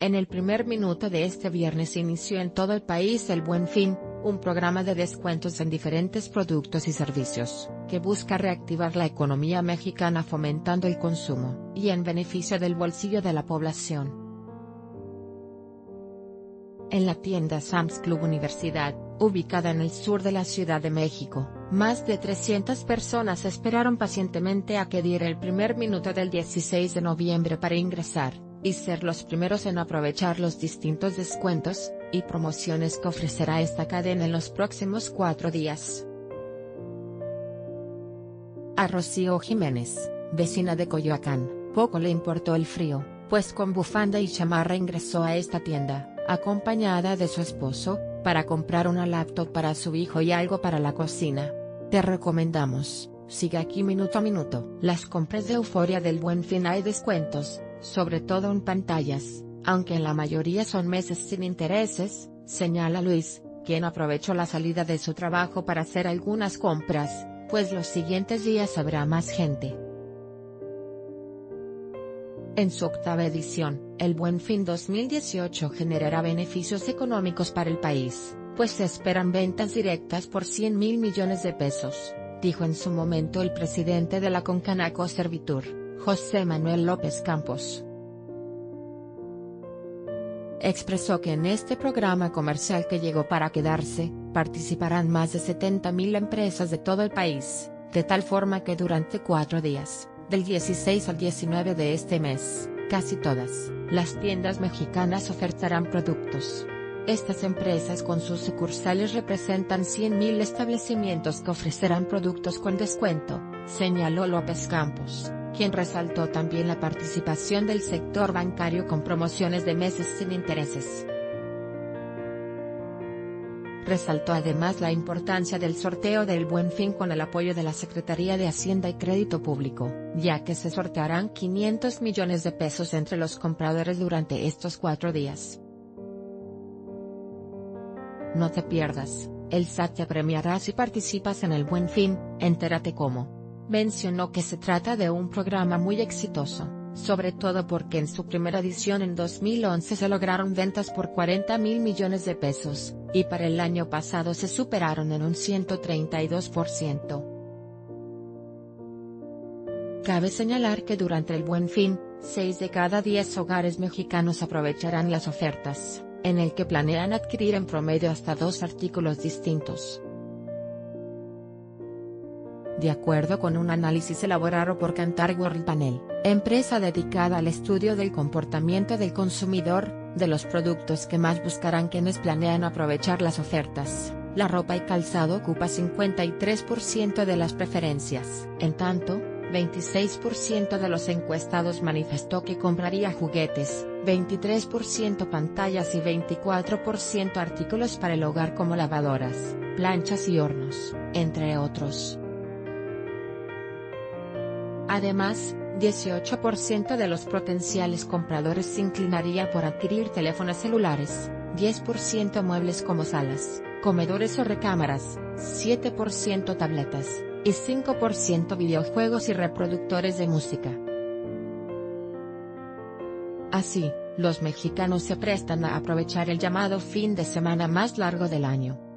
En el primer minuto de este viernes inició en todo el país el Buen Fin, un programa de descuentos en diferentes productos y servicios, que busca reactivar la economía mexicana fomentando el consumo, y en beneficio del bolsillo de la población. En la tienda Sam's Club Universidad, ubicada en el sur de la Ciudad de México, más de 300 personas esperaron pacientemente a que diera el primer minuto del 16 de noviembre para ingresar y ser los primeros en aprovechar los distintos descuentos y promociones que ofrecerá esta cadena en los próximos cuatro días. A Rocío Jiménez, vecina de Coyoacán, poco le importó el frío, pues con bufanda y chamarra ingresó a esta tienda, acompañada de su esposo, para comprar una laptop para su hijo y algo para la cocina. Te recomendamos, sigue aquí minuto a minuto. Las compras de euforia del buen fin hay descuentos, sobre todo en pantallas, aunque en la mayoría son meses sin intereses, señala Luis, quien aprovechó la salida de su trabajo para hacer algunas compras, pues los siguientes días habrá más gente. En su octava edición, el Buen Fin 2018 generará beneficios económicos para el país, pues se esperan ventas directas por 100 mil millones de pesos, dijo en su momento el presidente de la Concanaco Servitur, José Manuel López Campos. Expresó que en este programa comercial que llegó para quedarse, participarán más de 70.000 empresas de todo el país, de tal forma que durante cuatro días, del 16 al 19 de este mes, casi todas, las tiendas mexicanas ofertarán productos. Estas empresas con sus sucursales representan 100.000 establecimientos que ofrecerán productos con descuento, señaló López Campos quien resaltó también la participación del sector bancario con promociones de meses sin intereses. Resaltó además la importancia del sorteo del Buen Fin con el apoyo de la Secretaría de Hacienda y Crédito Público, ya que se sortearán 500 millones de pesos entre los compradores durante estos cuatro días. No te pierdas, el SAT te premiará si participas en el Buen Fin, entérate cómo mencionó que se trata de un programa muy exitoso, sobre todo porque en su primera edición en 2011 se lograron ventas por 40 mil millones de pesos, y para el año pasado se superaron en un 132%. Cabe señalar que durante el Buen Fin, 6 de cada 10 hogares mexicanos aprovecharán las ofertas, en el que planean adquirir en promedio hasta dos artículos distintos. De acuerdo con un análisis elaborado por Cantar World Panel, empresa dedicada al estudio del comportamiento del consumidor, de los productos que más buscarán quienes planean aprovechar las ofertas, la ropa y calzado ocupa 53% de las preferencias. En tanto, 26% de los encuestados manifestó que compraría juguetes, 23% pantallas y 24% artículos para el hogar como lavadoras, planchas y hornos, entre otros. Además, 18% de los potenciales compradores se inclinaría por adquirir teléfonos celulares, 10% muebles como salas, comedores o recámaras, 7% tabletas, y 5% videojuegos y reproductores de música. Así, los mexicanos se prestan a aprovechar el llamado fin de semana más largo del año.